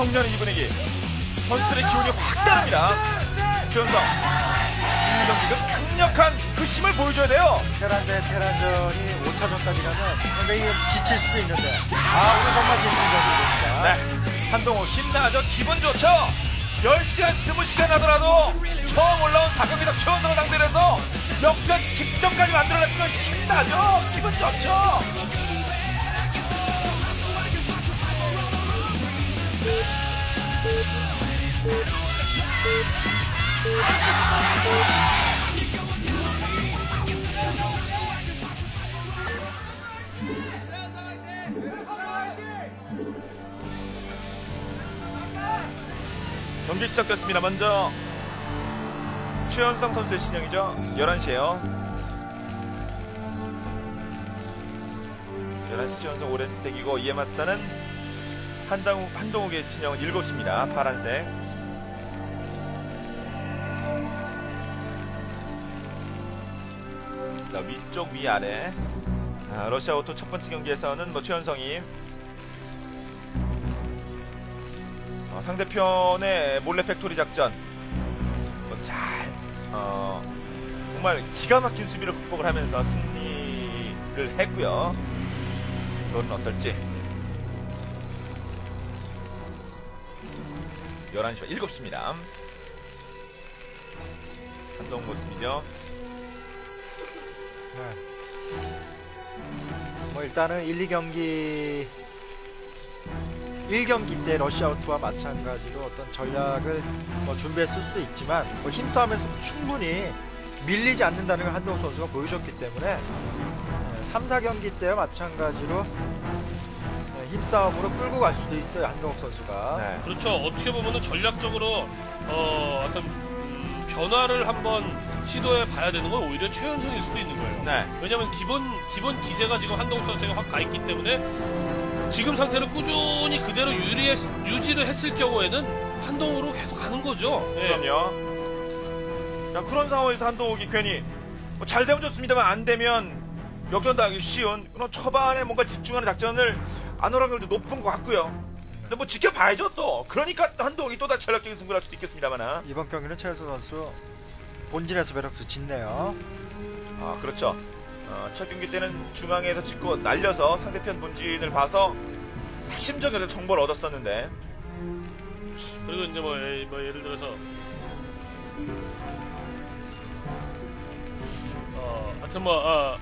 청년 2분위기 선수들의 기운이 확 다릅니다. 최현성 1경기는 강력한 그 힘을 보여줘야 돼요. 테란 대 테란전이 5차전까지 가면 상당히 지칠 수도 있는데 아 오늘 정말 재밌는 경기입니다. 네. 한동호 힘나죠? 기분 좋죠? 10시간, 20시간 하더라도 처음 올라온 4경기력 최원성을 상대로 해서 역전 직전까지 만들어냈으면 힘나죠? 기분 좋죠? 경기 시작됐습니다. 먼저 최연성 선수의 진영이죠. 11시에요. 11시 최연성 오렌지색이고 이에 맞서는 한동우, 한동욱의 진영은 7시입니다. 파란색. 자, 위쪽 위아래 아, 러시아워 첫 번째 경기에서는 뭐 최연성이 어, 상대편의 몰래 factory 작전 뭐 잘 어, 정말 기가 막힌 수비를 극복을 하면서 승리를 했고요. 이건 어떨지 11시 7시입니다. 한동욱 모습이죠. 네. 뭐 일단은 1, 2경기 1경기 때 러시아우트와 마찬가지로 어떤 전략을 뭐 준비했을 수도 있지만 뭐 힘싸움에서도 충분히 밀리지 않는다는 걸 한동훈 선수가 보여줬기 때문에 3, 4경기 때와 마찬가지로 네, 힘싸움으로 끌고 갈 수도 있어요 한동욱 선수가 네. 그렇죠. 어떻게 보면은 전략적으로 어, 어떤 음, 변화를 한번 시도해 봐야 되는 건 오히려 최현성일 수도 있는 거예요. 네. 왜냐하면 기본 기본 기세가 지금 한동욱 선수가 확 가 있기 때문에 지금 상태를 꾸준히 그대로 유리했, 유지를 했을 경우에는 한동으로 계속 가는 거죠. 예. 그럼요. 자, 그런 상황에서 한동욱이 괜히 뭐잘 되면 좋습니다만 안 되면 역전당하기 쉬운 그런 초반에 뭔가 집중하는 작전을 안 하는 걸도 높은 것 같고요. 근데 뭐 지켜봐야죠 또. 그러니까 한동욱이 또 다시 전략적인 승부를 할 수도 있겠습니다만. 이번 경기는 최현수 선수 본진에서 베럭스 짓네요 아 그렇죠. 어, 첫 경기 때는 중앙에서 찍고 날려서 상대편 본진을 봐서 핵심적인 정보를 얻었었는데 그리고 이제 뭐, 예- 뭐 예를 들어서 어, 하여튼 뭐 아,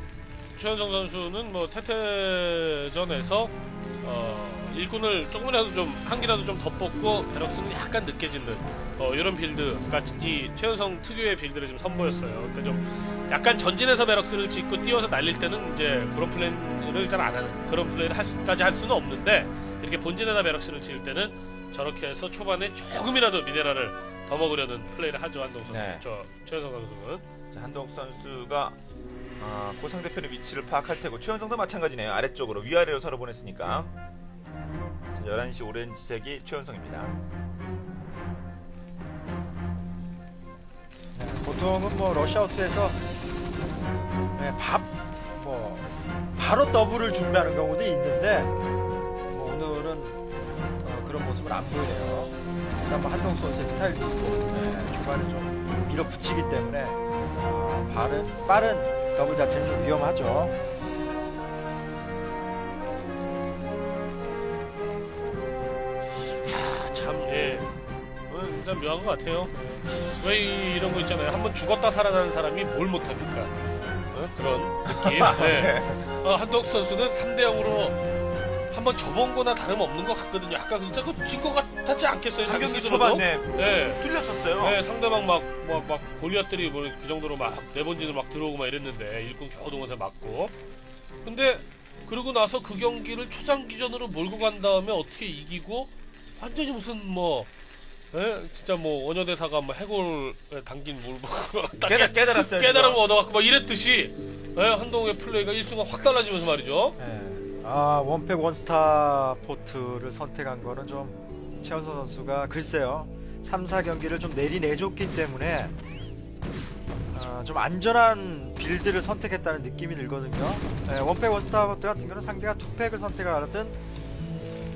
최현성 선수는 뭐 태태전에서 어, 일꾼을 조금이라도 좀 한 기라도 좀 덧벗고 베럭스는 약간 늦게 짓는 어, 이런 build, 그러니까 이 최연성 특유의 build를 지금 선보였어요. 그러니까 좀 약간 전진해서 barracks를 짓고 띄워서 날릴 때는 이제 그런 플랜을 잘안 하는 그런 플레이를 할 수까지 할 수는 없는데 이렇게 본진에다 barracks를 지을 때는 저렇게 해서 초반에 조금이라도 미네랄을 더 먹으려는 플레이를 하죠 한동욱 선수, 네. 저 최연성 선수는. 자, 한동욱 선수가 아, 그 상대편의 위치를 파악할 테고 최연성도 마찬가지네요. 아래쪽으로 위아래로 서로 보냈으니까 자, 11시 오렌지색이 최현성입니다. 보통은 뭐 러시아우트에서 네, 밥, 뭐 바로 더블을 준비하는 경우도 있는데 뭐 오늘은 어, 그런 모습을 안 보이네요. 일단 뭐 한동 선수의 스타일도 있고 네, 중간에 좀 밀어붙이기 때문에 어, 빠른 빠른 더블 자체는 좀 위험하죠. 참, 예. 어, 일단 묘한 것 같아요. 왜 이- 이런 거 있잖아요. 한번 죽었다 살아나는 사람이 뭘 못합니까? 어? 그런 느낌. 네. 어, 한덕 선수는 3대 0으로 한번 접은 거나 다름없는 것 같거든요. 아까 진짜 그진것 같지 않겠어요? 자기 3경기 스스로도? 네, 네. 뚫렸었어요. 네, 상대방 막, 막, 막, 골리앗들이 뭐 그 정도로 막, 내본진을 막 들어오고 막 이랬는데, 일꾼 겨우 동원해서 맞고. 근데, 그러고 나서 그 경기를 초장 기전으로 몰고 간 다음에 어떻게 이기고, 완전히 무슨 뭐, 예? 진짜 뭐, 원효대사가 뭐 해골에 담긴 물, 뭐, 딱 깨달, 깨달았어요. 깨달음을 얻어갖고 막 이랬듯이, 예? 한동욱의 플레이가 일순간 확 달라지면서 말이죠. 네. 아 원팩 원스타 포트를 선택한 거는 좀 최원선 선수가 글쎄요 3, 4경기를 좀 내리내줬기 때문에 아, 좀 안전한 build build를 선택했다는 느낌이 들거든요. 네, one fac one starport 같은 경우는 상대가 two fac을 선택하든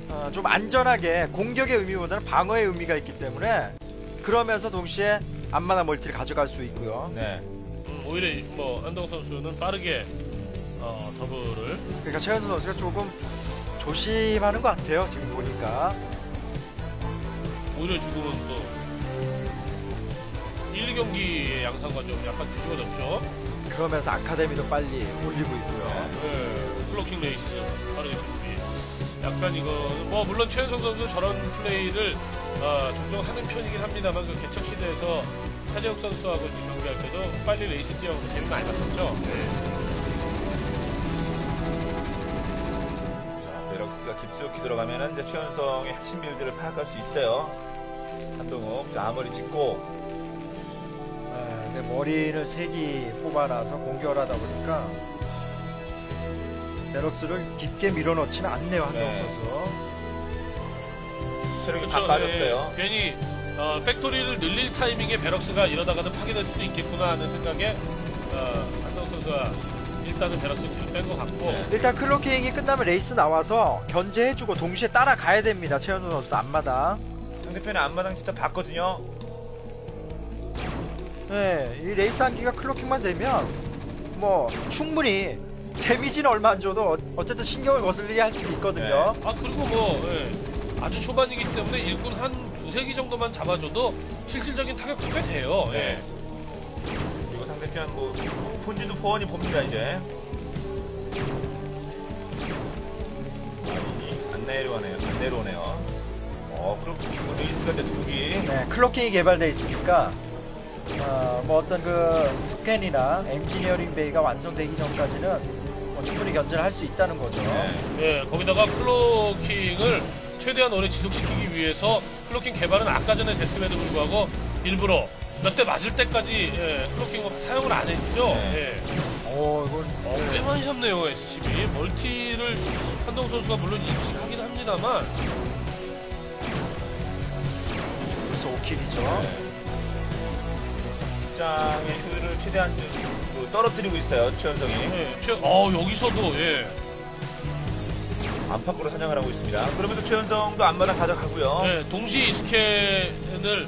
어, 좀 안전하게 공격의 의미보다는 방어의 의미가 있기 때문에 그러면서 동시에 앞마당이나 multi를 가져갈 수 있고요. 네. 음, 오히려 뭐 한동욱 선수는 빠르게 어, 더블을 그러니까 최연성 선수가 조금 조심하는 것 같아요. 지금 보니까. 오히려 죽으면 또 1, 2경기의 양상과 좀 약간 뒤집어졌죠. 그러면서 academy도 빨리 올리고 있고요. 네, cloaking wraith 빠르게 준비. 약간 이거 뭐 물론 최연성 선수 저런 플레이를 어, 종종 하는 편이긴 합니다만 그 개척 시대에서 차재욱 선수하고 경기할 때도 빨리 레이스 뛰어가고 재미 많이 봤었죠. 자, barracks가 깊숙이 들어가면은 이제 최연성의 핵심 build를 파악할 수 있어요. 한동욱, 자, armory 짓고, 네, 근데 marine을 세 기 뽑아놔서 공격을 하다 보니까 barracks를 깊게 밀어넣지는 않네요 한동욱 네. 선수. 체력이 그렇죠. 다 빠졌어요. 네, 괜히 어, factory를 늘릴 타이밍에 barracks가 이러다가는 파괴될 수도 있겠구나 하는 생각에 어, 한동욱 선수가 일단은 barracks 뺀 것 같고 일단 cloaking이 끝나면 wraith 나와서 견제해주고 동시에 따라가야 됩니다. 최연성 선수도 앞마당. 상대편의 앞마당 진짜 봤거든요. 네, 이 wraith 한 기가 cloaking만 되면 뭐 충분히 데미지는 얼마 안 줘도 어쨌든 신경을 거슬리게 할 수도 있거든요. 아 그리고 뭐 예, 아주 초반이기 때문에 일꾼 한 두세 기 정도만 잡아줘도 실질적인 타격도 꽤 돼요. 예. 네. 그리고 상대편 뭐, 본진도 훤히 봅니다, 이제. 라인이 안 내려오네요. 안 내려오네요. 어, 그럼 wraith가 이제 두 기. 네, cloaking이 개발돼 있으니까 어, 뭐 어떤 그 scan이나 engineering bay가 완성되기 전까지는 뭐 충분히 견제를 할 수 있다는 거죠. 네. 예, 거기다가 cloaking을 최대한 오래 지속시키기 위해서 cloaking 개발은 아까 전에 됐음에도 불구하고 일부러 몇 대 맞을 때까지 예, 클로킹을 사용을 안 했죠. 네. 예. 오, 이건 어, 꽤 많이 잡네요, SCB. 멀티를 한동 선수가 물론 인식하긴 합니다만 벌써 5킬이죠. 장의 효율을 최대한 좀, 그, 떨어뜨리고 있어요, 최현성이. 예, 최, 어, 여기서도 예. 안팎으로 사냥을 하고 있습니다. 그러면서 최연성도 앞마당 가져가고요. 네, 동시 scan을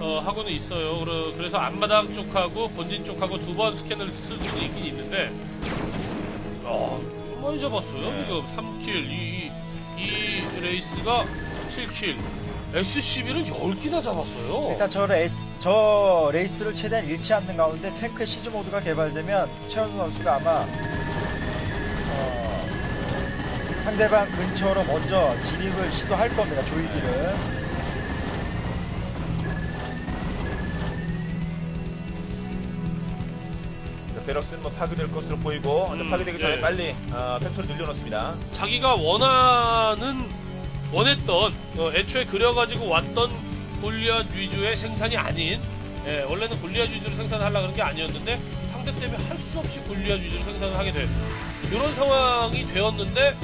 어, 하고는 있어요. 그래서 앞마당 쪽하고 본진 쪽하고 두 번 scan을 쓸 수는 있긴 있는데, 어, 많이 잡았어요. 네. 지금 3 kill, 이, 이, 이 레이스가 7킬, SCB는 10기나 잡았어요. 일단 저, wraith, 저 wraith를 최대한 잃지 않는 가운데 탱크 siege mode가 개발되면 최연성 선수가 아마 어, 상대방 근처로 먼저 진입을 시도할 겁니다. 조이기를. barracks는 뭐 파괴될 것으로 보이고, 음, 파괴되기 전에 예. 빨리, 아, factory 늘려놓습니다. 자기가 원하는, 원했던, 어, 애초에 그려가지고 왔던 골리앗 위주의 생산이 아닌, 예, 원래는 골리앗 위주로 생산하려고 그런 게 아니었는데, 상대 때문에 할 수 없이 골리앗 위주로 생산을 하게 된, 이런 상황이 되었는데,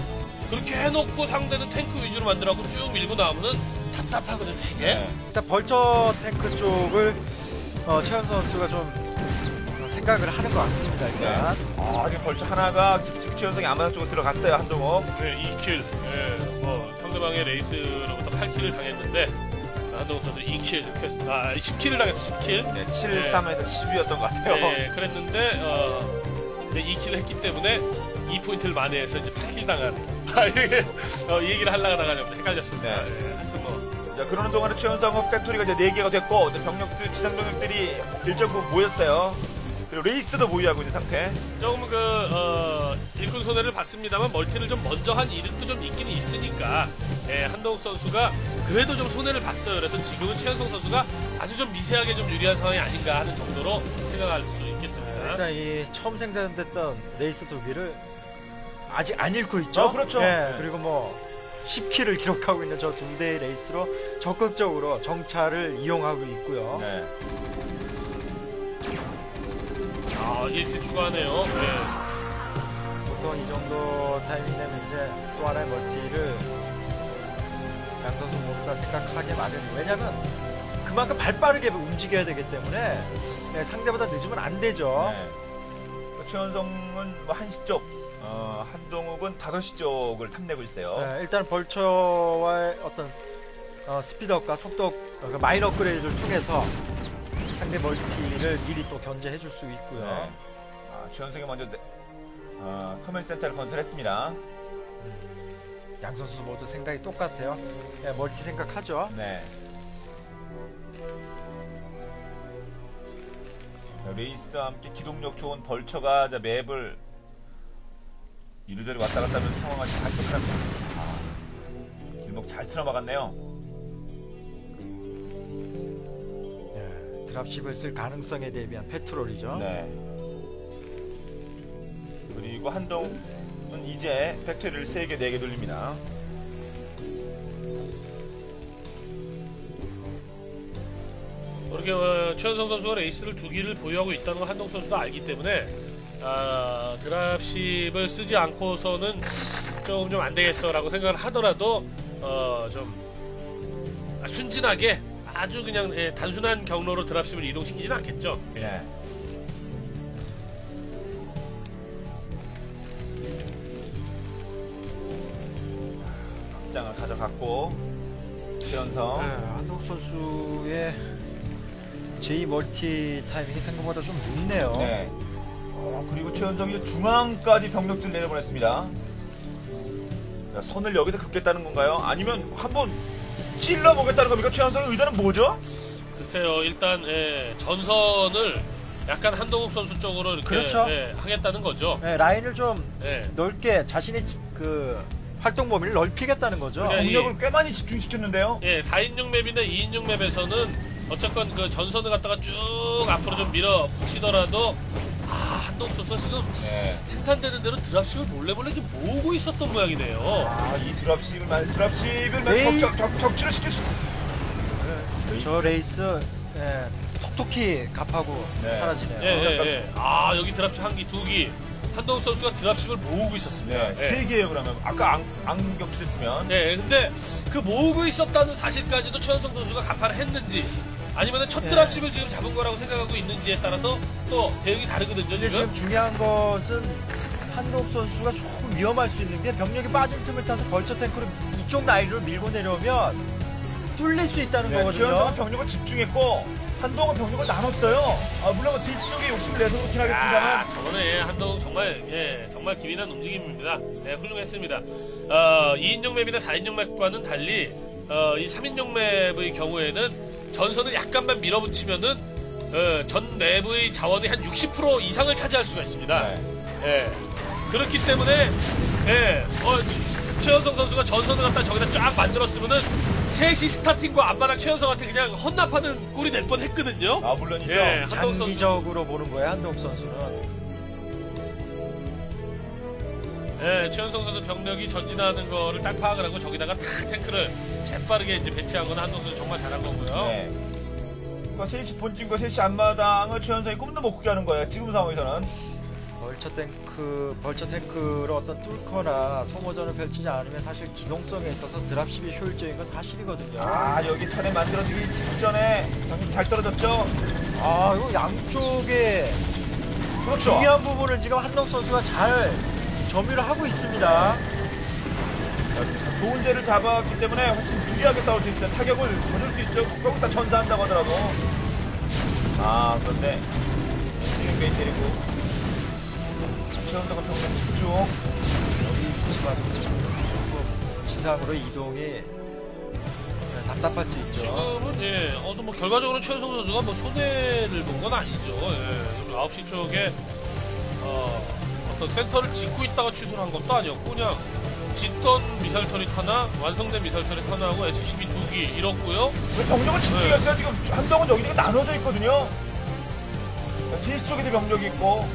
그렇게 해놓고 상대는 탱크 위주로 만들어갖고 쭉 밀고 나오면은 답답하거든, 되게. 네. 일단 vulture 탱크 쪽을 어, 최연성 선수가 좀 어, 생각을 하는 것 같습니다. 일단. 아, 이게 vulture 하나가 깊숙이 최연성의 앞마당 쪽으로 들어갔어요, 한동욱. 네, 2 kill. 예, 뭐, 상대방의 wraith로부터 8 kill을 당했는데, 한동욱 선수 2 kill, 아, 10 kill을 당했어, 10 kill. 네, 7, 3에서 10이었던 것 같아요. 네, 그랬는데 어, 2 kill을 했기 때문에 2포인트를 만회해서 이제 8 kill 당한 아, 이게, 어, 이 얘기를 하려고 나가냐 헷갈렸습니다. 네. 예, 하여튼 뭐 자, 그러는 동안에 최연성은 factory가 이제 4개가 됐고, 이제 병력들, 지상 병력들이 일정 부분 모였어요. 그리고 wraith도 모으고 있는 상태. 조금 그 어, 일꾼 손해를 봤습니다만 multi를 좀 먼저 한 이득도 좀 있긴 있으니까 예, 한동욱 선수가 그래도 좀 손해를 봤어요. 그래서 지금은 최연성 선수가 아주 좀 미세하게 좀 유리한 상황이 아닌가 하는 정도로 생각할 수 있겠습니다. 일단 이 처음 생산됐던 Wraith 두 개를 아직 안 잃고 있죠. 어, 그렇죠. 예, 네. 그리고 뭐 10 kill을 기록하고 있는 저 두 대의 Wraith로 적극적으로 정찰을 이용하고 있고요. 네. 아, 1 kill 추가하네요. 예. 보통 이 정도 타이밍 되면 이제 또 하나의 멀티를 양 선수 모두가 생각하게 마련이에요. 왜냐면 그만큼 발 빠르게 움직여야 되기 때문에 네, 상대보다 늦으면 안 되죠. 네. 최현성은 뭐 1시 쪽, 어, 한동욱은 5시 쪽을 탐내고 있어요. 네, 일단 벌처와의 어떤 어, 스피드업과 속도 어, 그 마이너 업그레이드를 통해서 상대 멀티를 미리 또 견제해 줄 수 있고요. 네. 아, 최연성이 먼저 네, 어, command center를 건설했습니다. 양 선수 모두 생각이 똑같아요. 네, 멀티 생각하죠. 네. 자, 레이스와 함께 기동력 좋은 Vulture가 자, 맵을 이리저리 왔다 갔다 하면서 상황을 잘 체크합니다. 아, 길목 잘 틀어막았네요. dropship을 쓸 가능성에 대비한 patrol이죠. 네. 그리고 한동욱은 이제 factory를 3개, 4개 돌립니다. 이렇게 어, 최연성 선수가 Wraith를 두 기를 보유하고 있다는 걸 한동욱 선수도 알기 때문에 아, dropship을 쓰지 않고서는 조금 좀 안 되겠어라고 생각을 하더라도 어, 좀 순진하게 아주 그냥 예, 단순한 경로로 드랍십을 이동시키지는 않겠죠. 예. 네. 확장을 가져갔고 최현성 네, 한동 선수의 제2 멀티 타이밍이 생각보다 좀 늦네요. 네. 어, 그리고 최현성이 중앙까지 병력들 내려보냈습니다. 야, 선을 여기다 긋겠다는 건가요? 아니면 한번 찔러 보겠다는 겁니까? 최현성의 의도는 뭐죠? 글쎄요, 일단 예, 전선을 약간 한동욱 선수 쪽으로 이렇게 그렇죠. 예, 하겠다는 거죠. 네, 라인을 좀 예. 넓게 자신의 지- 그 활동 범위를 넓히겠다는 거죠. 그래. 공력을 꽤 많이 집중시켰는데요. 예, 4인용 맵이나 2인용 맵에서는 어쨌건 그 전선을 갖다가 쭉 앞으로 좀 밀어 붙이더라도 아, 한동욱 선수가 지금 네. 생산되는 대로 드랍십을 몰래 몰래 지금 모으고 있었던 모양이네요. 아, 이 드랍십을 말, 드랍십을 네. 말, 적, 적, 적치를 시킬 수. 저 레이스 예, 톡톡히 갑하고 네. 사라지네요. 예, 예, 예. 아, 여기 드랍십 한 기, 두 기. 한동욱 선수가 드랍십을 모으고 있었습니다. 네, 예. 세 개예요 그러면. 아까 안, 안 격출했으면. 네, 근데 그 모으고 있었다는 사실까지도 최현성 선수가 간파를 했는지 아니면 첫 예. 드랍십을 지금 잡은 거라고 생각하고 있는지에 따라서 또 대응이 다르거든요, 근데 지금. 지금 중요한 것은 한동 선수가 조금 위험할 수 있는 게 병력이 빠진 틈을 타서 벌처 탱크로 이쪽 라인으로 밀고 내려오면 뚫릴 수 있다는 네, 거거든요. 최현성은 병력을 집중했고 한동은 병력을 나눴어요. 아, 물론 뭐 뒤쪽에 욕심을 내서 그렇긴 아, 하겠습니다만. 저번에 한동 정말 예, 정말 기민한 움직임입니다. 예, 훌륭했습니다. 어, 2인용 맵이나 4인용 맵과는 달리 어, 이 3인용 맵의 경우에는 전선을 약간만 밀어붙이면은 어, 전 내부의 자원의 한 60% 이상을 차지할 수가 있습니다. 네. 예. 그렇기 때문에 예, 어, 최- 최현성 선수가 전선을 갖다 저기다 쫙 만들었으면은 셋이 스타팅과 안마랑 최현성한테 그냥 헌납하는 꼴이 될 뻔했거든요. 아, 물론이죠. 예, 한동 선수. 장기적으로 보는 거예요, 한동 선수는. 예, 최현성 선수 병력이 전진하는 거를 딱 파악을 하고 저기다가 탁 탱크를 재빠르게 이제 배치한 건 한동 선수 정말 잘한 거고요. 네. 그러니까 셋이 본진과 셋이 앞마당을 최현성이 꿈도 못 꾸게 하는 거예요. 지금 상황에서는. 벌처 탱크, 벌처 탱크로 어떤 뚫거나 소모전을 펼치지 않으면 사실 기동성에 있어서 드랍십이 효율적인 건 사실이거든요. 아, 여기 턴에 만들어지기 직전에 잘 떨어졌죠? 아, 이거 양쪽에 그렇죠. 중요한 부분을 지금 한동 선수가 잘 점유를 하고 있습니다. 좋은 데를 잡았기 때문에 훨씬 유리하게 싸울 수 있어요. 타격을 거둘 수 있죠. 결국 다 전사한다고 하더라도. 아, 그런데 빙빙 때리고. 최현성과 병력 집중. 여기 있지만 조금 지상으로 이동이 네, 답답할 수 있죠. 지금은 예, 어느 뭐 결과적으로 최현성 선수가 뭐 손해를 본 건 아니죠. 예, 그럼 9시 쪽에 어, 어떤 센터를 짓고 있다가 취소를 한 것도 아니었고 그냥 짓던 미사일 터렛 하나, 완성된 미사일 터렛 하나하고 SCB 두기 잃었고요. 왜 병력을 집중했어요? 지금 한동욱은 여기가 나눠져 있거든요. 세시 쪽에도 병력이 있고.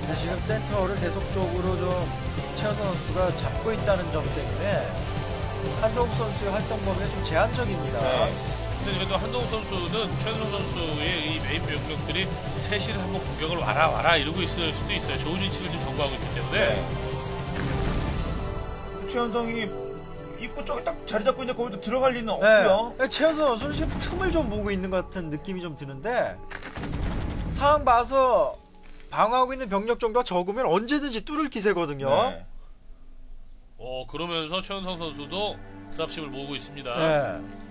근데 지금 센터를 계속적으로 좀 최연성 선수가 잡고 있다는 점 때문에 한동욱 선수의 활동 범위가 좀 제한적입니다. 네. 근데 그래도 한동욱 선수는 최연성 선수의 이 메인 병력들이 세시를 한번 공격을 와라 와라 이러고 있을 수도 있어요. 좋은 위치를 지금 점거하고 있기 때문에. 네. 최현성이 입구 쪽에 딱 자리 잡고 있는데 거기도 들어갈 리는 없고요. 네. 최현성 선수는 지금 틈을 좀 보고 있는 것 같은 느낌이 좀 드는데 상황 봐서 방어하고 있는 병력 정도가 적으면 언제든지 뚫을 기세거든요. 네. 어 그러면서 최현성 선수도 드랍십을 모으고 있습니다. 네.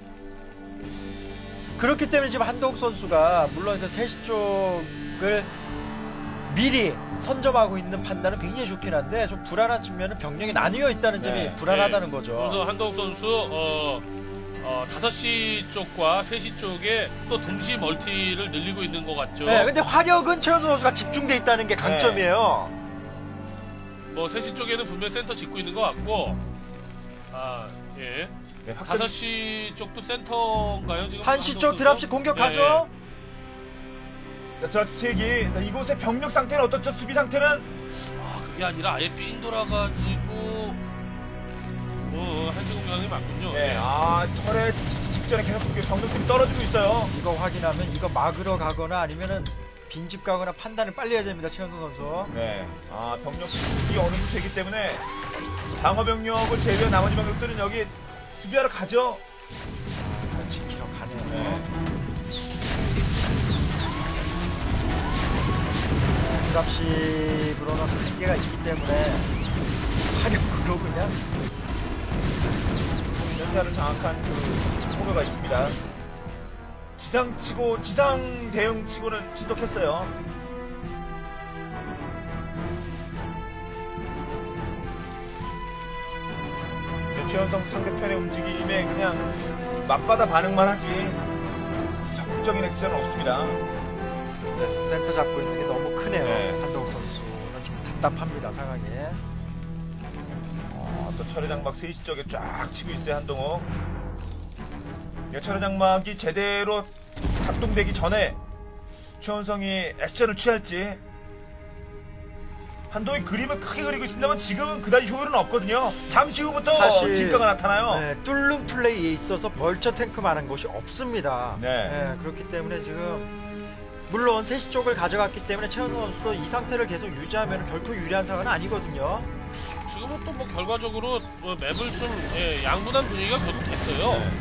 그렇기 때문에 지금 한동욱 선수가 물론 그 3시 쪽을 미리 선점하고 있는 판단은 굉장히 좋긴 한데 좀 불안한 측면은 병력이 나뉘어 있다는 점이 네. 불안하다는 네. 거죠. 그래서 한동욱 선수 어, 어 5시 쪽과 3시 쪽에 또 동시 멀티를 늘리고 있는 것 같죠. 네, 근데 화력은 최현수 선수가 집중돼 있다는 게 강점이에요. 뭐 3시 쪽에는 분명 센터 짓고 있는 것 같고 아 예. 네, 확정 5시 쪽도 센터인가요 지금? 한시 한동욱 쪽? 드랍십 공격하죠. 드랍 세 개. 자, 이곳의 병력 상태는 어떻죠? 수비 상태는 아 그게 아니라 아예 삥 돌아가지고 어 한시 공격이 맞군요. 네. 아, 털에 직- 직전에 계속 그 병력들이 떨어지고 있어요. 이거 확인하면 이거 막으러 가거나 아니면은 빈집 가거나 판단을 빨리 해야 됩니다. 최현수 선수. 네. 아, 병력 수비 어느 정도 되기 때문에 방어 병력을 제외한 나머지 병력들은 여기 수비하러 가죠. 아, 지키러 가네요. 네. 드랍십으로는 한계가 있기 때문에 화력으로 그냥 연타를 장악한 그 포교가 있습니다. 지상치고 지상 대응치고는 지독했어요. 최현성 상대편의 움직임에 그냥 맞받아 반응만 하지 적극적인 액션은 없습니다. 네, 센터 잡고 있는 게 너무 크네요. 네. 한동욱 선수는 좀 답답합니다 상황이. 어, 또 철회장막 3시 쪽에 쫙 치고 있어요 한동욱 이 철회장막이 제대로 작동되기 전에 최원성이 액션을 취할지 한동이 그림을 크게 그리고 있습니다만 지금은 그다지 효율은 없거든요 잠시 후부터 사실- 진가가 나타나요 네, 뚫는 플레이에 있어서 벌처 탱크만한 것이 없습니다. 네. 그렇기 때문에 지금 물론 3시 쪽을 가져갔기 때문에 최현우 선수도 이 상태를 계속 유지하면 결코 유리한 상황은 아니거든요. 지금은 또 뭐 결과적으로 뭐 맵을 좀 예, 양분한 분위기가 계속 됐어요. 네.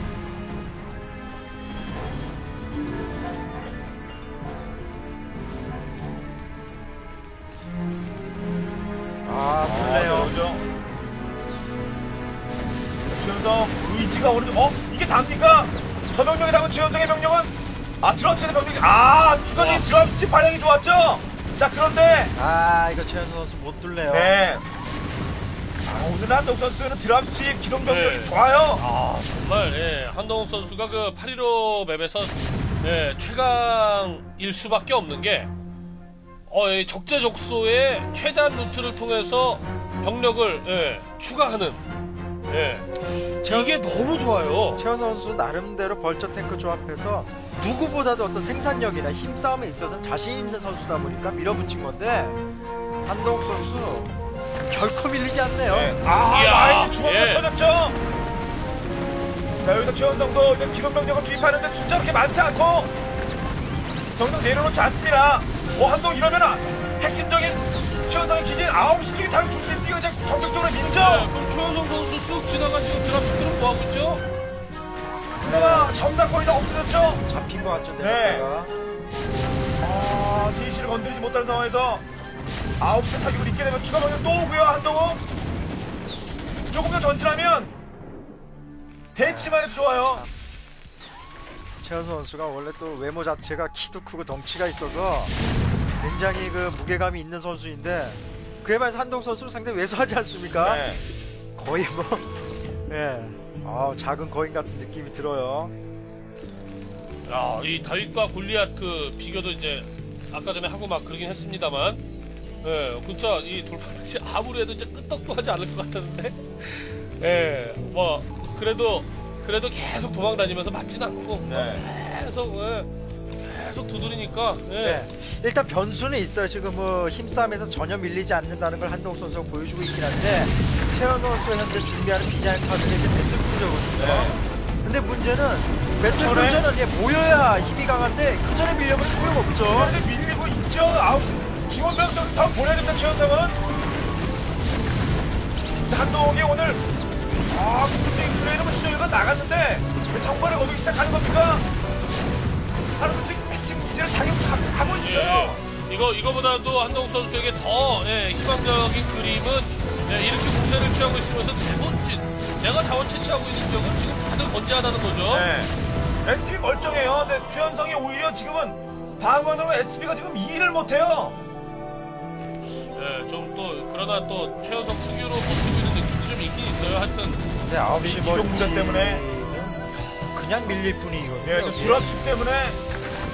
오른쪽 어? 이게 답니까? 저 병력에 담은 최현성의 병력은 아 드럼치의 병력이 아 추가적인 드럼치 반응이 좋았죠? 자 그런데 아, 이거 최현우 선수 못 뚫네요. 네. 아, 오늘 한동 선수는 드랍십 기동 병력이 네. 좋아요. 아 정말 예, 한동욱 선수가 그 815 맵에서 예, 최강일 수밖에 없는 게 어, 예, 적재적소의 최단 루트를 통해서 병력을 예, 추가하는 예, 이게 너무 좋아요. 최현우 선수 나름대로 벌처 탱크 조합해서 누구보다도 어떤 생산력이나 힘싸움에 있어서는 자신 있는 선수다 보니까 밀어붙인 건데 한동욱 선수 결코 밀리지 않네요. 네. 아 이야, 라인이 주먹으로 예. 터졌죠. 자 여기서 최원성도 기동 병력을 투입하는데 숫자 그렇게 많지 않고 병력 내려놓지 않습니다. 어 한동 이러면 아, 핵심적인 최원성의 기진 9시 쪽에 당연히 중 심 뛰어 이제 전격적으로 민죠. 네, 그럼 최원성 선수 쑥 지나간 지금 드랍식들은 뭐 하고 있죠? 그러나 점당 거의 다 없어졌죠. 잡힌 것 같죠, 네. 내가. 아, 3시를 건드리지 못하는 상황에서 9시 타격을 입게 되면 추가 병력 또 오고요, 한동호. 조금 더 전진하면 대치만 해도 좋아요. 최현수 선수가 원래 또 외모 자체가 키도 크고 덩치가 있어서 굉장히 그 무게감이 있는 선수인데 그에 반해서 한동 선수는 상당히 왜소하지 않습니까? 네. 거의 뭐 예. 아, 작은 거인 같은 느낌이 들어요. 야, 이 다윗과 골리앗 그 비교도 이제 아까 전에 하고 막 그러긴 했습니다만, 예, 그쵸. 이 돌파백시 아무래도 이제 끄떡도 하지 않을 것 같았는데, 예, 뭐, 그래도, 그래도 계속 도망 다니면서 맞진 않고, 네. 계속, 예, 계속 두드리니까, 예. 네. 일단 변수는 있어요. 지금 뭐 힘싸움에서 전혀 밀리지 않는다는 걸 한동욱 선수가 보여주고 있긴 한데 최연성 선수 현재 준비하는 디자인 카드는 이제 battlecruiser거든요. 네. 근데 문제는 battlecruiser는 예, 모여야 힘이 강한데 그 전에 밀려버리면 소용없죠. 그런데 밀리고 있죠. 아웃 지원병 더 보내야 된다 최연성은. 한동욱이 오늘 아 공격적인 플레이는 뭐 시절가 나갔는데 왜 성과를 거두기 시작하는 겁니까? 하나둘씩 핵심 기제를 당연히 가- 하고 있어요. 이거 이거보다도 한동 선수에게 더 예, 희망적인 그림은 예, 이렇게 공세를 취하고 있으면서 대본진 내가 자원 채취하고 있는 지역은 지금 다들 건재하다는 거죠. 네. SB 멀쩡해요. 근데 최현성이 오히려 지금은 방어으로 SB가 지금 일을 못해요. 예, 좀또 그러나 또 최현성 특유로 버티고 있는 느낌도 좀 있긴 있어요. 하여튼 근데 9시 기록 문제 때문에. 그냥 밀릴 뿐이거든요. 네, 그 드랍십 때문에.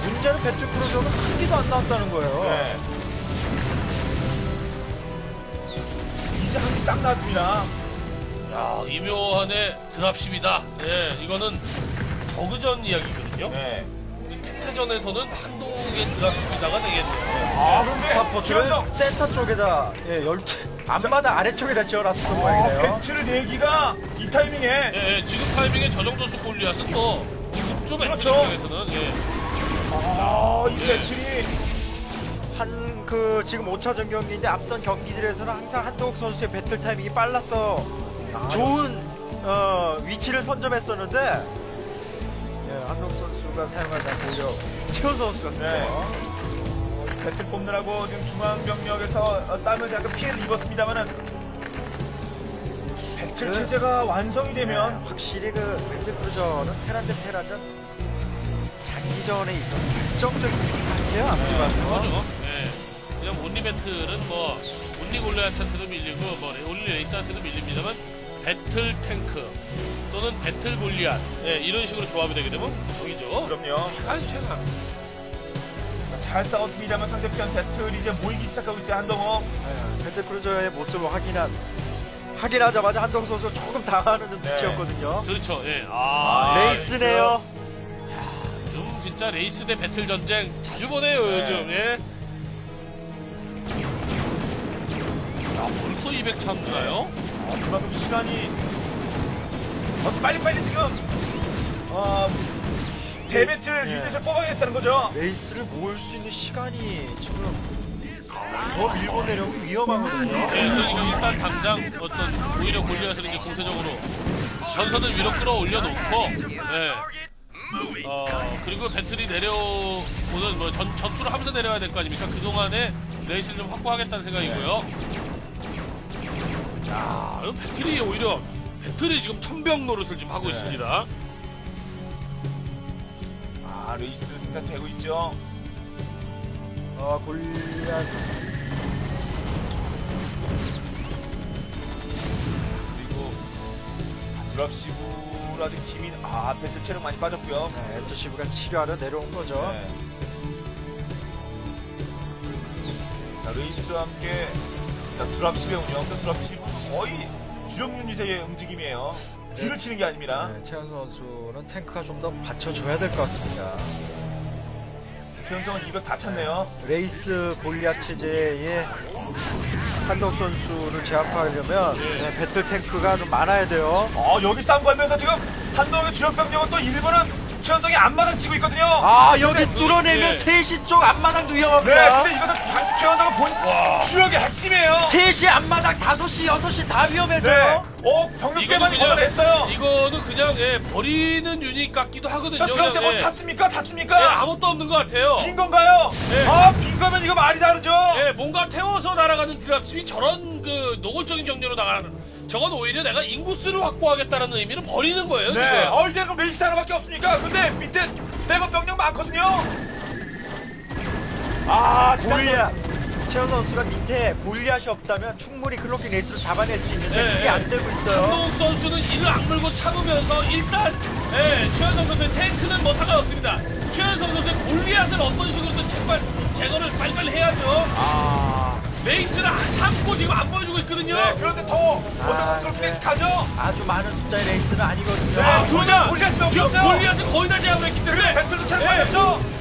문제는 배틀 크루저는 한 개도 안 나왔다는 거예요. 네. 이제 한 개 딱 나왔습니다. 야, 이묘한의 드랍십이다. 예, 이거는 저그전 이야기거든요. 네. 우리 태태전에서는 한동의 드랍십이다가 되겠네요. 아, 근데 스타포트를 최현성. 센터 쪽에다 예, 열 앞마다 아래쪽에다 지어놨었던 아, 모양이네요. 벤츠를 내기가 이 타이밍에. 예, 예, 지금 타이밍에 저 정도 수 골리앗은 뭐 우습죠 배틀 그렇죠. 입장에서는. 예. 아, 이 배틀이. 한 그 지금 5차전 경기인데 앞선 경기들에서는 항상 한동욱 선수의 배틀 타이밍이 빨랐어. 좋은 어, 위치를 선점했었는데 예, 한동욱 선수가 사용하지 않고 오히려 최연성 선수가 네. 쓰네요. 배틀 뽑느라고 지금 중앙 병력에서 어, 싸움에서 약간 피해를 입었습니다만은 배틀 그- 체제가 완성이 되면 네, 확실히 그 battlecruiser는 Terran 대 Terran전 장기전에 있어서 결정적인 봐서. 그거죠. 예. 그냥 only battle은 뭐 only Goliath한테도 밀리고 뭐 only Wraith한테도 밀립니다만 배틀 탱크 또는 battle Goliath 예, 이런 식으로 조합이 되게 되면 정이죠. 그럼요 최강 최강. 잘 싸웠습니다만 상대편 battle이 이제 모이기 시작하고 있어요 한동욱 네, battlecruiser의 모습을 확인한 확인하자마자 한동욱 선수 조금 당하는 네. 눈치였거든요. 그렇죠. 예. 아, Wraith네요. 좀 진짜 Wraith 대 배틀 전쟁 자주 보네요 네. 요즘. 예. 야, 벌써 200 참가요? 아, 그만큼 시간이 어, 빨리빨리 지금 어, 대배틀 네. 유닛을 뽑아야겠다는 거죠 레이스를 모을 수 있는 시간이 지금 더 밀고 내려오기 위험하거든요. 예, 그러니까 일단 당장 어떤 오히려 골리앗을 이제 공세적으로 전선을 위로 끌어올려 놓고, 예. 어, 그리고 배틀이 내려오는 뭐 전, 전투를 하면서 내려야 될 거 아닙니까? 그동안에 레이스를 좀 확보하겠다는 생각이고요. 야, 이거 배틀이 오히려 배틀이 지금 천병 노릇을 지금 하고 네. 있습니다. 아 레이스 생각되고 있죠 어, 골리앗 그리고 드랍시브 라든지 지민 아 배틀 체력 많이 빠졌고요 네, SCV가 치료하러 내려온 거죠. 네. 자, 레이스와 함께 자, dropship의 운영, 그 dropship은 거의 주력 유닛의 움직임이에요. 뒤를 치는 게 아닙니다. 네, 최연성 선수는 탱크가 좀 더 받쳐줘야 될 것 같습니다. 최연성은 200 다 찼네요. Wraith Goliath 체제에 한동욱 선수를 제압하려면 네, 배틀 탱크가 좀 많아야 돼요. 어, 여기 싸움 걸면서 지금 한동욱의 주력 병력은 또 일부는 최연성이 앞마당 치고 있거든요. 아 여기 뚫어내면 예. 3시 쪽 앞마당도 네, 위험합니다. 근데 이것은 장- 최연성은 본 주력의 핵심이에요. 3시 앞마당 5시 6시 다 네. 위험해져요. 어, 병력 꽤 이거는 많이 그냥- 걷어냈어요. 이거는 그냥 예, 버리는 유닛 같기도 하거든요. 자, dropship 그냥, 뭐 예. 찼습니까? 예, 아무것도 없는 것 같아요. 빈 건가요? 네. 아, 빈 거면 이거 말이 다르죠? 예, 뭔가 태워서 날아가는 dropship이 저런 그 노골적인 경로로 나가는 저건 오히려 내가 인구수를 확보하겠다는 의미로 버리는 거예요 네. 지금. 어, 이제 그럼 Wraith 하나밖에 없으니까. 근데 밑에 백업 병력 많거든요. 아, 진짜. 골리앗 최연성 선수가 밑에 골리앗이 없다면 충분히 cloaking Wraith로 잡아낼 수 있는데 네, 그게 네. 안 되고 있어요. 한동욱 선수는 이를 악물고 참으면서 일단 예, 최연성 선수의 탱크는 뭐 상관없습니다. 최연성 선수의 골리앗을 어떤 식으로든 제발 제거를 빨리빨리 해야죠. 아 Wraith를 안 참고 지금 안 보여주고 있거든요. 네, 그런데 더, 아, 먼저 그렇게 네. 가죠? 아주 많은 숫자의 Wraith는 아니거든요. 네, 아, 그러냐? 골리앗이 지금 없어요. 골리앗을 거의 다 제압을 했기 때문에 battle도 체력 예. 빠졌죠?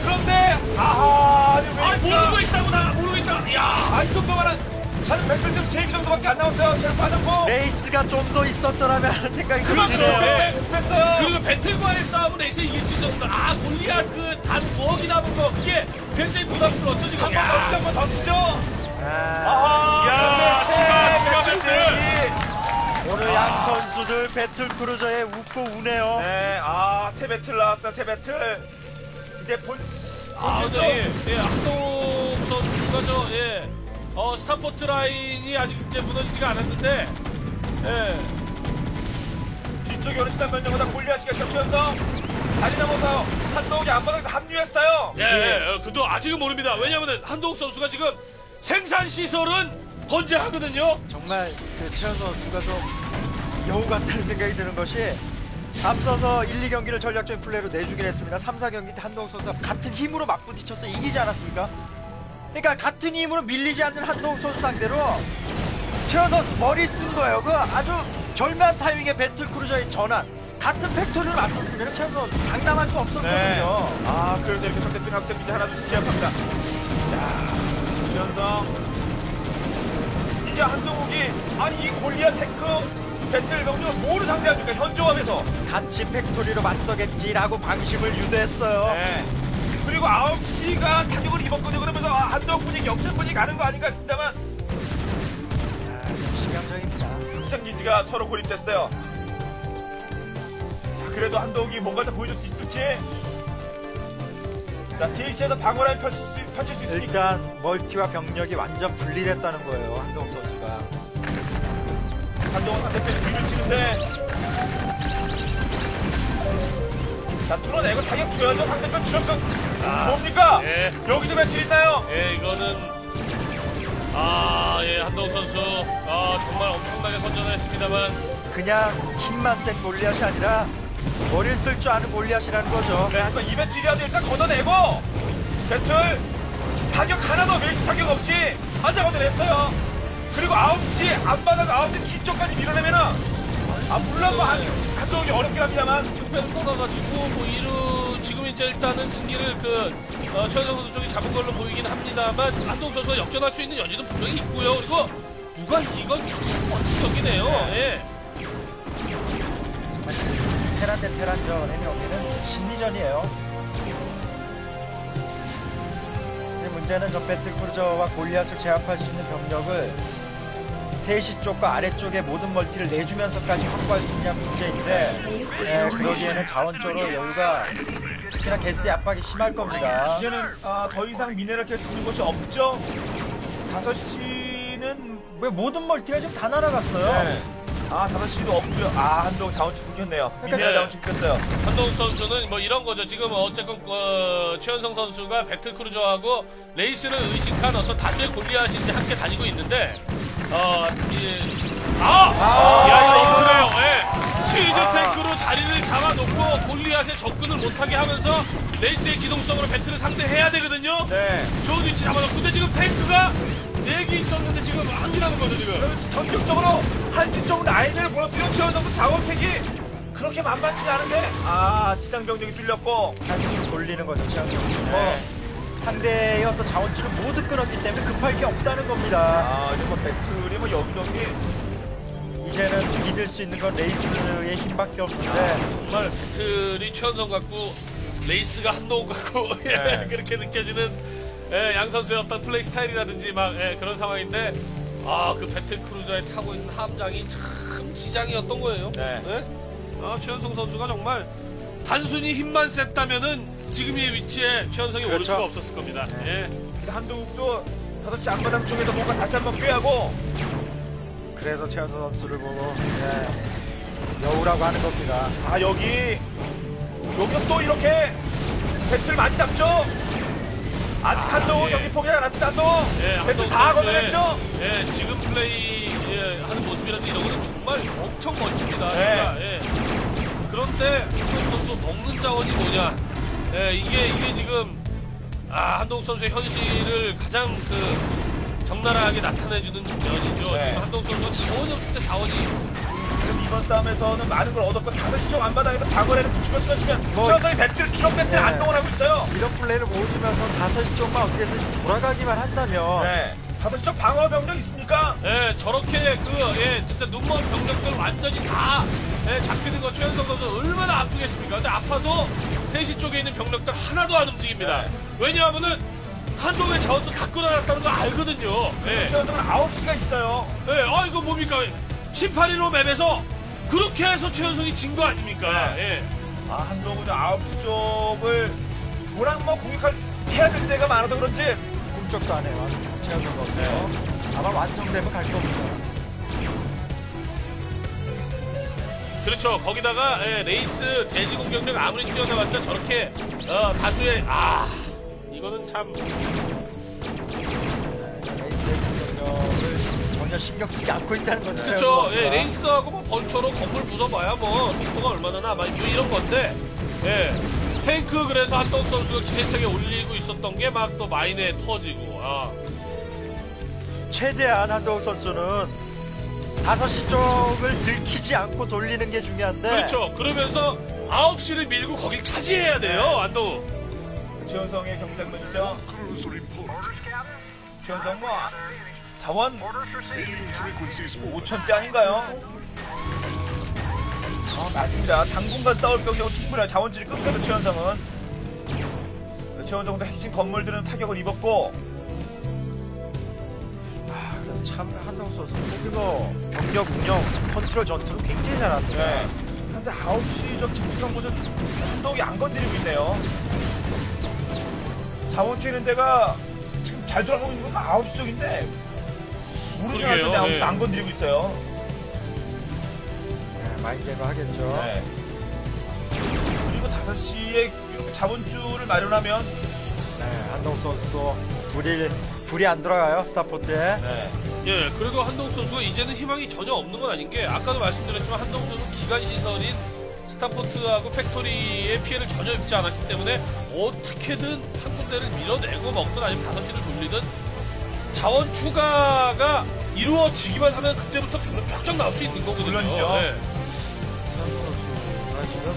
그런데, 아하, 아니, 아. 모르고 있다고 나 모르고. 야, 아, 이 정도만은. 한 벤틀 지금 세 기 정도밖에 안 나왔어요. 체력 빠졌고. Wraith가 좀 더 있었더라면 하는 생각이 그렇죠. 드네요. 네. 뺐어요. 그리고 battle과의 싸움은 Wraith 이길 수 있었는데 아 골리앗 그 단 두어 기 남은 거 그게 굉장히 부담스러웠죠 지금. 한 번 더 치죠, 한 번 더 치죠. 아, 아하. 야, 그런데 추가, 추가 제 벤틀. 오늘 양 선수들 배틀 크루저에 웃고 우네요. 네, 아, 새 배틀 나왔어, 새 배틀. 이제 본, 아. 근데 예, 예, 한동 저, 예, 어, 스타포트 라인이 아직 이제 무너지지가 않았는데, 예, 뒤쪽에 오는 지난 면적보다 골리아시가 겹치면서 다시 넘어서 한동욱이 앞바닥에 합류했어요. 예, 예, 어, 그도 아직은 모릅니다. 왜냐면은 한동욱 선수가 지금 생산 시설은 건재하거든요. 정말 그 최연성 선수가 좀 여우 같다는 생각이 드는 것이 앞서서 1, 2경기를 전략적인 플레이로 내주긴 했습니다. 3, 4경기 때 한동욱 선수가 같은 힘으로 맞부딪혀서 이기지 않았습니까? 그러니까 같은 힘으로 밀리지 않는 한동욱 선수 상대로 최연성 선수 머리 쓴 거예요. 그 아주 절묘한 타이밍의 battle cruiser의 전환. 같은 factory를 맞섰으면 최연성 선수 장담할 수 없었거든요. 네. 아, 그래도 이렇게 상대편 확장 기지 하나 둘씩 기합합니다. 자, 최연성. 이제 한동욱이, 아니, 이 골리아 테크 배틀 병력을 뭐로 상대합니까? 현조합에서. 같이 factory로 맞서겠지라고 방심을 유도했어요. 네. 그리고 9시가 타격을 입었거든요. 그러면서 아, 한동욱 분위기, 역전 분위기 가는 거 아닌가 싶다만, 치명적입니다. 시장 기지가 서로 고립됐어요. 자, 그래도 한동욱이 뭔가 더 보여줄 수 있을지. 자, 3시에서 방어라인 펼칠 수, 펼칠 수 있을지. 일단 멀티와 병력이 완전 분리됐다는 거예요 한동욱 선수가 한동훈 상대편이 뒤를 치는데 자 뚫어내고 타격 줘야죠 상대편 주력병 아, 뭡니까? 예. 여기도 배틀 있나요? 예, 이거는 아, 예, 한동욱 선수 아, 정말 엄청나게 선전했습니다만. 그냥 힘만 센 골리앗이 아니라 머리를 쓸 줄 아는 골리앗이라는 거죠. 네 한번 이벤트리라도 일단 걷어내고. 배틀. 타격 하나도 웨이스 타격 없이 한장 걷어냈어요. 그리고 9시 앞바닥 9시 뒤쪽까지 밀어내면은 아 물론 뭐 한, 한동훈이 어렵긴 합니다만 승패를 쏟아가지고 뭐 이루 지금 이제 일단은 승기를 그 어, 최현성 선수 쪽이 잡은 걸로 보이긴 합니다만 한동 선수가 역전할 수 있는 여지도 분명히 있고요. 그리고 누가 이건 참 멋진 경기네요. 예. 정말 테란 대 테란전의 경기는 심리전이에요 근데 문제는 저 배틀크루저와 골리앗을 제압할 수 있는 병력을 3시 쪽과 아래쪽에 모든 멀티를 내주면서까지 확보할 수 있냐 문제인데 예, 그러기에는 자원적으로 여유가 특히나 게스의 압박이 심할 겁니다 이제는 아, 더 이상 미네랄 캘수 있는 곳이 없죠 5시는 왜 모든 멀티가 지금 다 날아갔어요 네. 아, 5시도 없고요. 아, 한동 자원치 끊겼네요. 미네랄 네. 자원치 끊겼어요. 한동 선수는 뭐 이런 거죠. 지금 어쨌건 어, 최현성 선수가 배틀크루저하고 레이스를 의식한 어떤 다수의 골리앗이 이제 함께 다니고 있는데 어, 이, 아! 아! 야, 이거 이거예요. 예. 시즈 탱크로 자리를 잡아놓고 골리앗에 접근을 못하게 하면서 Wraith의 기동성으로 battle을 상대해야 되거든요. 네. 좋은 위치 잡아놓고 근데 지금 탱크가 4개 있었는데 지금 한개 남은 거죠 지금. 그러면 전격적으로 한지 쪽 라인을 무너뜨려 최원정도 자원팩이 그렇게 만만치 않은데, 아, 지상병력이 뚫렸고, 한숨 돌리는 거죠 최연성 네. 뭐 상대의 어떤 자원줄을 모두 끊었기 때문에 급할 게 없다는 겁니다 아, 이제 뭐 battle이 뭐 여기저기, 이제는 믿을 수 있는 건 Wraith의 힘밖에 없는데 정말 battle이 최연성 같고 Wraith가 한동욱 같고 예, 네. 그렇게 느껴지는 예, 양 선수의 어떤 플레이 스타일이라든지 막 예, 그런 상황인데 아 그 battle cruiser에 타고 있는 함장이 참 지장이었던 거예요. 네. 예? 아 최연성 선수가 정말 단순히 힘만 셌다면은 지금의 위치에 최연성이 오를 그렇죠. 수가 없었을 겁니다. 예. 근데 한동욱도 5시 앞마당 쪽에서 뭔가 다시 한번 꾀하고, 그래서 최연성 선수를 보고 네, 여우라고 하는 겁니다 아, 여기, 여기 또 이렇게 배틀 많이 잡죠? 아직 한동욱 예. 경기 포기하지 않았습니다, 한동욱. 예, 배틀 다 걷어냈죠? 예, 지금 플레이 예, 하는 모습이라든지 이런 거는 정말 엄청 멋집니다. 네. 예. 그런데 한동욱 선수 먹는 자원이 뭐냐? 예, 이게 이게 지금 아, 한동욱 선수의 현실을 가장 그 적나라하게 나타내주는 면이죠. 네. 지금 한동욱 선수가 자원이 없을 때 자원이 지금 이번 싸움에서는 많은 걸 얻었고 다섯 시쪽 안바닥에서 방어라는 부추겼으면 지금 뭐- 최원성이 배틀 주력 배틀 네. 안동을 하고 있어요. 이런 플레이를 보여주면서 5시 쪽만 어떻게 해서 돌아가기만 한다면 네. 다섯 시쪽 방어 병력 있습니까? 예, 저렇게 그, 예, 진짜 눈먼 병력들 완전히 다, 예, 잡히는 거 최현성 선수 얼마나 아프겠습니까? 근데 아파도 3시 쪽에 있는 병력들 하나도 안 움직입니다. 네. 왜냐하면은 한동의 자원수 다 끌어놨다는 거 알거든요. 예, 최원성은 아홉 시가 있어요. 예, 아, 이거 뭡니까? 1815 map에서 그렇게 해서 최연성이 진 거 아닙니까? 예. 아 한동욱은 아홉 시 쪽을 워낙 뭐 공격할 해야 될 때가 많아서 그렇지 꿈쩍도 안 해요. 최연성 선수. 아마 완성되면 갈 겁니다. 그렇죠. 거기다가 예, Wraith 대지 공격력 아무리 뛰어나봤자 저렇게 어, 다수의 아 이거는 참 레이스의 공격력을 전혀 신경 쓰지 않고 있다는 거죠. 그렇죠. 선수가. 예, 레이스하고 뭐 번초로 건물 부숴봐야 뭐 속도가 얼마나 남아 뭐 이런 건데 예. 탱크 그래서 한동 선수가 기세차게 올리고 있었던 게 막 또 마인에 터지고 아. 최대한 한동욱 선수는 5시 쪽을 들키지 않고 돌리는 게 중요한데 그렇죠. 그러면서 9시를 밀고 거길 차지해야 돼요. 안동. 최현성의 경장면이죠. 최현성 뭐 자원 5천대 아닌가요? 아, 맞습니다. 당분간 싸울 병력은 충분해요. 자원줄이 끊겨도 최현성은. 최현성도 핵심 건물들은 타격을 입었고, 아, 참 한동욱 선수 그거 병력 운영 컨트롤 전투를 굉장히 잘합니다. 네. 근데 9시 저 김수경 곳은 한동이 안 건드리고 있네요. 자원 캐는 데가 지금 잘 돌아가고 있는 건 9시 쪽인데, 모르지 않을 텐데 그러게요. 9시 네. 안 건드리고 있어요. 네, 많이 제거하겠죠. 네. 그리고 5시에 이렇게 자본줄을 마련하면 네, 한동욱 선수도 불이 불이 안 들어가요 스타포트에. 네. 예, 그리고 한동욱 선수가 이제는 희망이 전혀 없는 건 아닌 게 아까도 말씀드렸지만 한동욱 선수는 기간 시설인 starport하고 factory의 피해를 전혀 입지 않았기 때문에 어떻게든 한 군데를 밀어내고 먹든 아니면 5시를 돌리든 자원 추가가 이루어지기만 하면 그때부터 병력 쫙쫙 나올 수 있는 거거든요. 물론이죠. 예. 한동욱 선수가 지금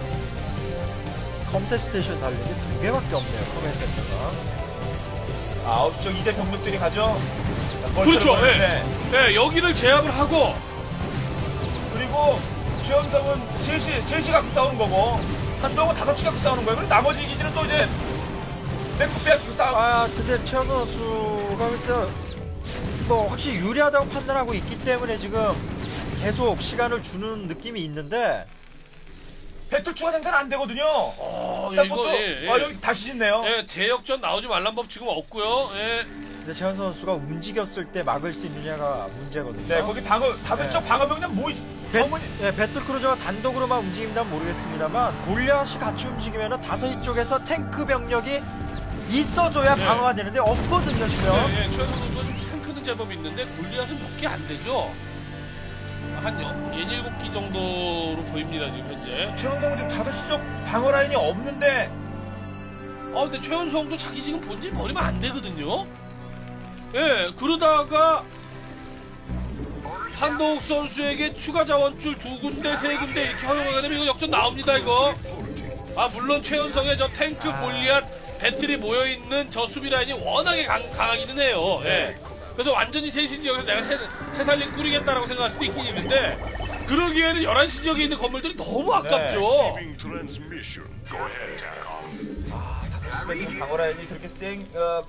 comsat station 달리기 두 개밖에 없네요. command center가. 9시 쪽 이제 병력들이 가죠. 그렇죠. vulture를 예. 예, 여기를 제압을 하고 그리고 최연성은 3시, 3시 갖고 싸우는 거고 한동욱은 5시 갖고 싸우는 거예요. 그리고 나머지 기지는 또 이제 빼고 빼고 싸우고 아, 근데 최연성 선수가 글쎄요, 뭐 확실히 유리하다고 판단하고 있기 때문에 지금 계속 시간을 주는 느낌이 있는데 배틀 추가 생산 안 되거든요. 어, starport 이거 예, 예. 아, 여기 다시 짓네요. 예, 대역전 나오지 말란 법 지금 없고요. 예. 근데 최연성 선수가 움직였을 때 막을 수 있느냐가 문제거든요. 네, 거기 방어 다른 네. 쪽 방어 병력 뭐 있- 배, 전문이 예, 배틀크루저가 단독으로만 움직인다면 모르겠습니다만 골리앗이 같이 움직이면 다섯 쪽에서 탱크 병력이 있어줘야 네. 방어가 되는데 없거든요 지금. 예, 예, 최현우 선수가 좀 탱크는 제법 있는데 골리앗은 몇 개 안 되죠. 한 여- 예닐곱 기 정도로 보입니다 지금 현재. 최현성은 지금 5시 쪽 방어 라인이 없는데 아 근데 최현성도 자기 지금 본진 버리면 안 되거든요. 예, 그러다가 한동욱 선수에게 추가 자원줄 두 군데, 세 군데 이렇게 허용하게 되면 이거 역전 나옵니다 이거. 아 물론 최현성의 저 탱크 골리앗 배틀이 모여 있는 저 수비 라인이 워낙에 강, 강하기는 해요. 예. 그래서 완전히 3시 지역에서 내가 새, 새살림 꾸리겠다라고 생각할 수도 있긴 있는데 그러기에는 11시 지역에 있는 건물들이 너무 아깝죠. TACOM. 아, 5시 쪽 방어 라인이 그렇게 쌩 어,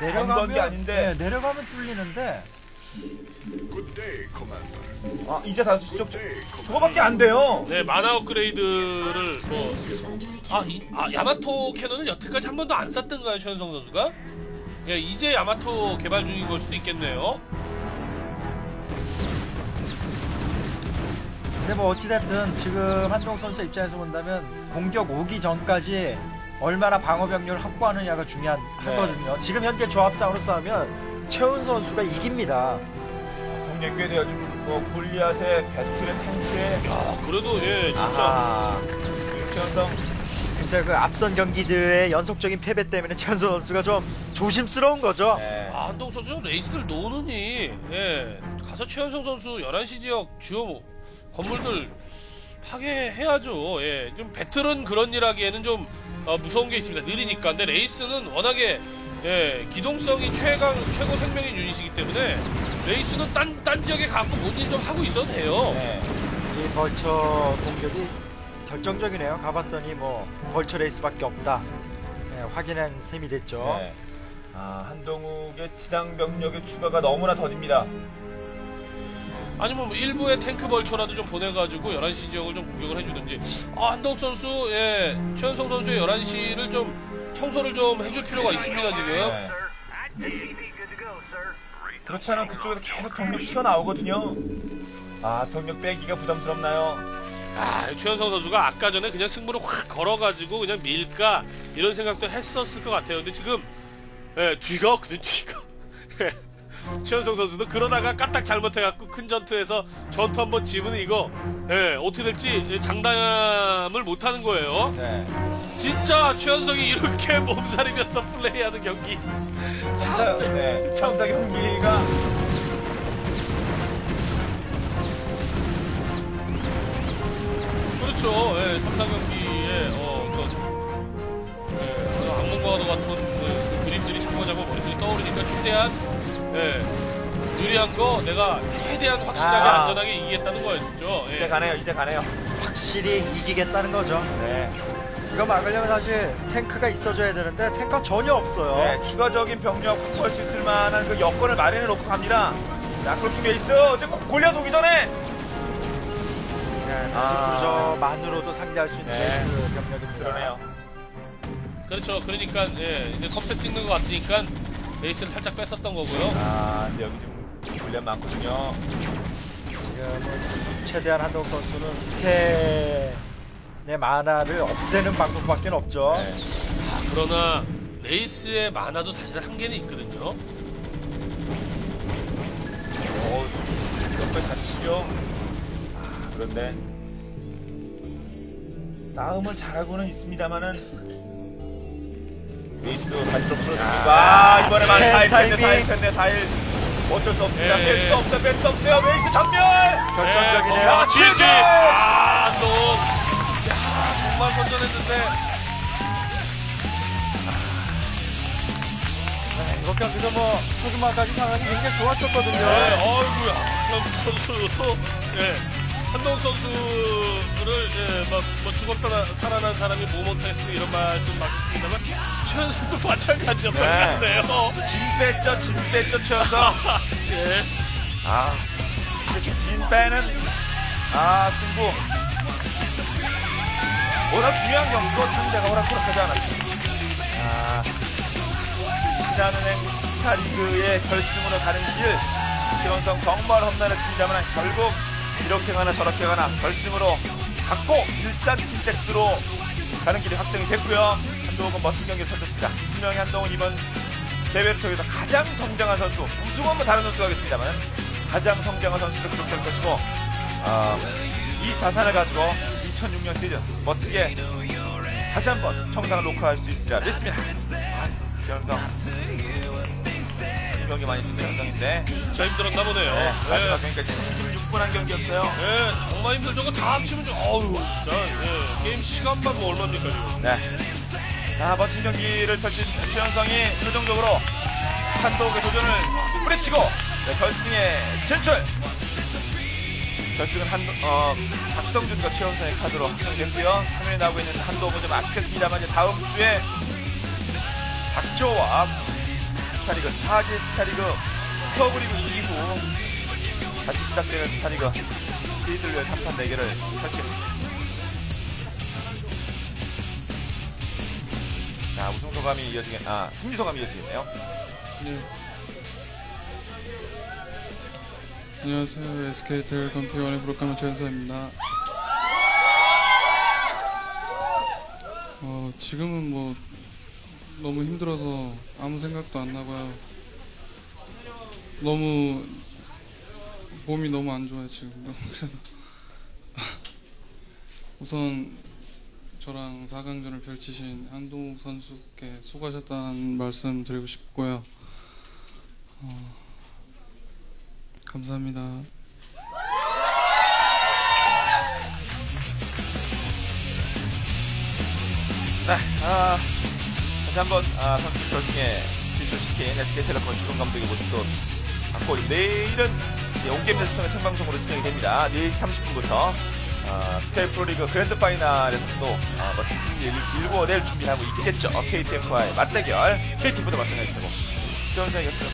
내려가면 게 아닌데. 네, 내려가면 뚫리는데. 아, 이제 5시 쪽 Good day, Commander. 그거밖에 안 돼요. 네, 만화 업그레이드를 뭐 아, 이, 아 야마토 캐논을 여태까지 한 번도 안 쐈던가요, 최현성 선수가? 예, 이제 야마토 개발 중인 걸 수도 있겠네요. 근데 뭐 어찌됐든 지금 한동 선수 입장에서 본다면 공격 오기 전까지 얼마나 방어 병력을 확보하느냐가 중요하거든요. 지금 현재 조합상으로 싸우면 최훈 선수가 이깁니다. 경력 꽤 돼요. 뭐 골리앗의 배틀의 탱크의 야, 그래도 예, 진짜 아하. 최현성 글쎄 그 앞선 경기들의 연속적인 패배 때문에 최훈 선수가 좀 조심스러운 거죠. 네. 아, 한동 선수 레이스를 놓으니 예, 가서 최현성 선수 11시 지역 주요 뭐 건물들 파괴해야죠. 예, 좀 battle은 그런 일 하기에는 좀 어, 무서운 게 있습니다. 느리니까. 근데 Wraith는 워낙에 예, 기동성이 최강 최고 생명인 유닛이기 때문에 Wraith는 딴, 딴 지역에 가고 뭔일 좀 하고 있어도 돼요. 네. 이 vulture 공격이 결정적이네요. 가봤더니 뭐 vulture Wraith밖에 없다. 네, 확인한 셈이 됐죠. 네. 아, 한동욱의 지상 병력의 추가가 너무나 더딥니다. 아니면 뭐 일부의 탱크 벌처라도 좀 보내가지고 11시 지역을 좀 공격을 해주든지 아 한덕 선수 예 최현성 선수의 11시를 좀 청소를 좀 해줄 필요가 있습니다 지금 네. 그렇지 않으면 그쪽에서 계속 병력 튀어나오거든요. 아, 병력 빼기가 부담스럽나요? 아, 최현성 선수가 아까 전에 그냥 승부를 확 걸어가지고 그냥 밀까 이런 생각도 했었을 것 같아요. 근데 지금 예, 뒤가 없거든 뒤가. 예, 최현성 선수도 그러다가 까딱 잘못해갖고 큰 전투에서 전투 한번 지면 이거 예, 어떻게 될지 장담을 못하는 거예요. 네. 진짜 최현성이 이렇게 몸살이면서 플레이하는 경기. 참, 네. 참사 경기가 그렇죠. 예, 3, 4경기에 어, 그, 예, 악몽과도 같은 그, 그 그림들이 자꾸 자꾸 머릿속에 떠오르니까 최대한 예, 유리한 거 내가 최대한 확실하게 아. 안전하게 이기겠다는 거였죠. 이제 예. 가네요. 이제 가네요. 확실히 이기겠다는 거죠. 네. 이거 막으려면 사실 탱크가 있어줘야 되는데 탱크가 전혀 없어요. 네, 추가적인 병력 확보할 수 있을 만한 그 여건을 마련해 놓고 갑니다. 자, 클로킹 베이스. 지금 골리앗 오기 전에 네, 아. 구조만으로도 상대할 수 있는 네. 베이스 병력입니다. 그러네요. 그렇죠. 그러니까 예, 이제 컴셋 찍는 것 같으니까 베이스를 살짝 뺐었던 거고요. 아, 근데 여기 지금 골리앗 많거든요. 지금은 최대한 한동 선수는 스캔의 만화를 없애는 방법밖에 없죠. 네. 그러나 레이스의 만화도 사실 한계는 있거든요. 어, 몇번 다치죠. 아, 그런데 싸움을 잘하고는 있습니다만은 베이스도 다시 좀 풀어줍니다. 아, 아, 이번에 많이 다일 타이밍. 다일 텐데, 다일. 어쩔 수 없습니다. 예, 뺄 예. 수 없어, 뺄수 없어요. 베이스 전멸! 결정적이네요. 아, 지지! 아, 또. 야, 정말 건전했는데. 네, 이번 경기도 뭐 초중반까지 상황이 굉장히 좋았었거든요. 네, 어이구야. 최현수 선수도, 예. 한동 선수를, 예, 막, 뭐, 죽었다 나- 살아난 사람이 뭐 못하겠으면 이런 말씀 맞습니다만, 최현수도 마찬가지였던 것 네. 같네요. 진 뺐죠, 진 뺐죠, 최연성. 예. 아, 이렇게 진 빼는, 아, 승부. 워낙 중요한 경기고 상대가 호락호락하지 않았습니다. 아, 신한은행 스타리그의 결승으로 가는 길, 최원성 정말 험난했습니다만 결국 이렇게 가나 저렇게 가나 결승으로 갔고 일산 킨텍스로 가는 길이 확정이 됐고요. 한동욱은 멋진 경기를 펼쳤습니다. 분명히 한동훈 이번 대회를 통해서 가장 성장한 선수, 우승은 뭐 다른 선수가 겠습니다만 가장 성장한 선수로 기록될 것이고 아, 이 자산을 가지고 2006년 시즌 멋지게 다시 한번 청상을 녹화할 수 있으리라 믿습니다. 아, 이 경기 많이 힘든 현성인데 진짜 힘들었나 보네요. 네, 예. 마지막 경기까지 36분 한 경기였어요. 예, 정말 힘들죠. 다 합치면 좀, 어우, 진짜. 예, 게임 시간만 뭐 얼마입니까, 지금. 네. 자, 멋진 경기를 펼친 최현성이 최종적으로 한독의 도전을 뿌리치고 네, 결승에 진출! 결승은 한, 어, 박성준과 최현성의 카드로 확정됐고요. 화면에 나오고 있는 한독은 좀 아쉽겠습니다만 이제 다음 주에 박조와 스타리그, 차기 스타리그 스토브리그 이후 다시 시작되는 스타리그 시즌을 위한 3판 대결을 펼칩니다. 자, 우승 소감이 이어지겠, 아, 승리 소감이 이어지겠네요. 네. 안녕하세요. SK텔레콤 T1의 브로카면 최현서입니다. 어, 지금은 뭐 너무 힘들어서 아무 생각도 안 나고요. 너무 몸이 너무 안 좋아요 지금. 그래서 우선 저랑 4강전을 펼치신 한동욱 선수께 수고하셨다는 말씀 드리고 싶고요. 어, 감사합니다. 네, 아, 다시 한번, 아, 선수 결승에 진출시킨 SK텔레콤 주동 감독의 모습도 받고, 내일은 온게임에서 통해 생방송으로 진행이 됩니다. 4시 30분부터, 아, 스테이 프로리그 그랜드 파이널에서도, 아, 멋진 승리 일- 일궈낼 준비하고 있겠죠. KTF와의 맞대결, KT보다 마찬가지고, 시원성의 격투는